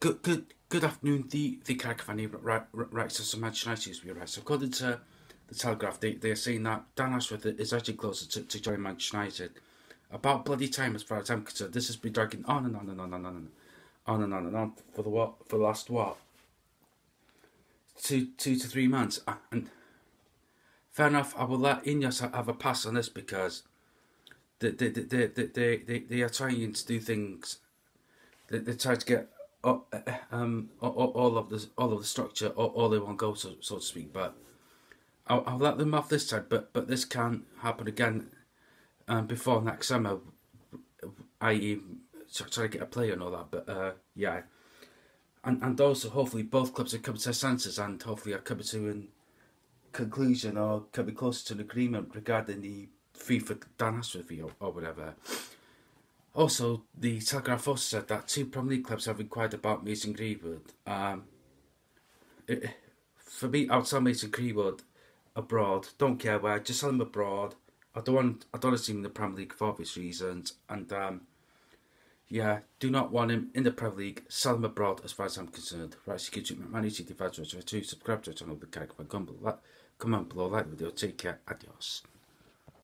Good, good, good afternoon, the the Cacophony right, right, so some Manchester United right. So according to the Telegraph, they, they are saying that Dan Ashworth is actually closer to, to join Manchester United. About bloody time, as far as I'm concerned. This has been dragging on and on and on and on and on and on and on for the what for the last what two two to three months. Uh, and fair enough, I will let Ineos have a pass on this because they they they they they, they, they are trying to do things. They, they try to get uh, um, all, of the all of the structure all, all in one go, so, so to speak. But I'll, I'll let them off this side. But but this can happen again um, before next summer. I.e., try to get a player and all that. But uh, yeah, and and also hopefully both clubs are coming to their senses and hopefully are coming to a conclusion or coming closer to an agreement regarding the fee for Dan Ashworth or, or whatever. Also, the Telegraph also said that two Premier League clubs have inquired about Mason Greenwood. Um, it, for me, outside Mason Greenwood abroad, don't care where, just sell him abroad. I don't want, I don't want to see him in the Premier League for obvious reasons, and um, yeah, do not want him in the Premier League. Sell him abroad, as far as I'm concerned. Right, so YouTube, manage to subscribe to the channel, the character channel, comment below, like the video. Take care, adios.